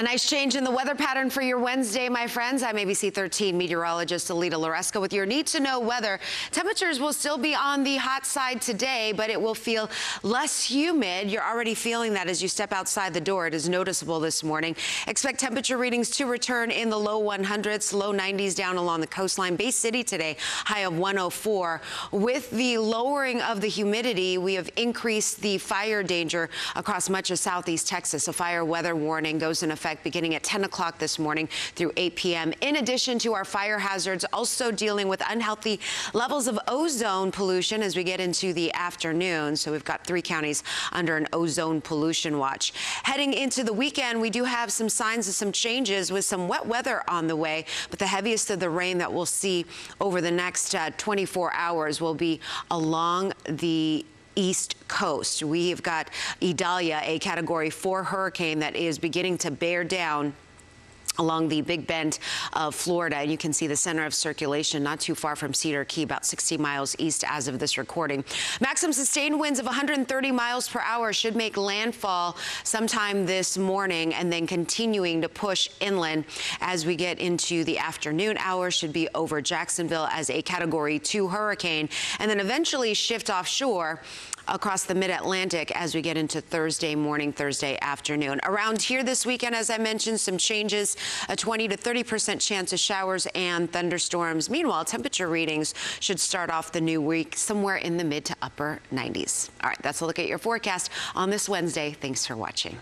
A nice change in the weather pattern for your Wednesday, my friends. I'm ABC 13 meteorologist Elita Loresca with your need to know weather. Temperatures will still be on the hot side today, but it will feel less humid. You're already feeling that as you step outside the door. It is noticeable this morning. Expect temperature readings to return in the low 100s, low 90s down along the coastline. Bay City today, high of 104. With the lowering of the humidity, we have increased the fire danger across much of southeast Texas. A fire weather warning goes in effect effect beginning at 10 o'clock this morning through 8 p.m. In addition to our fire hazards, also dealing with unhealthy levels of ozone pollution as we get into the afternoon. So we've got three counties under an ozone pollution watch. Heading into the weekend, we do have some signs of some changes with some wet weather on the way, but the heaviest of the rain that we'll see over the next uh, 24 hours will be along the East Coast. We've got Idalia, a Category 4 hurricane that is beginning to bear down along the Big Bend of Florida. And you can see the center of circulation not too far from Cedar Key, about 60 miles east as of this recording. Maximum sustained winds of 130 miles per hour should make landfall sometime this morning and then continuing to push inland as we get into the afternoon hours should be over Jacksonville as a category two hurricane and then eventually shift offshore across the mid-Atlantic as we get into Thursday morning, Thursday afternoon. Around here this weekend, as I mentioned, some changes, a 20 to 30% chance of showers and thunderstorms. Meanwhile, temperature readings should start off the new week somewhere in the mid to upper 90s. All right, that's a look at your forecast on this Wednesday. Thanks for watching.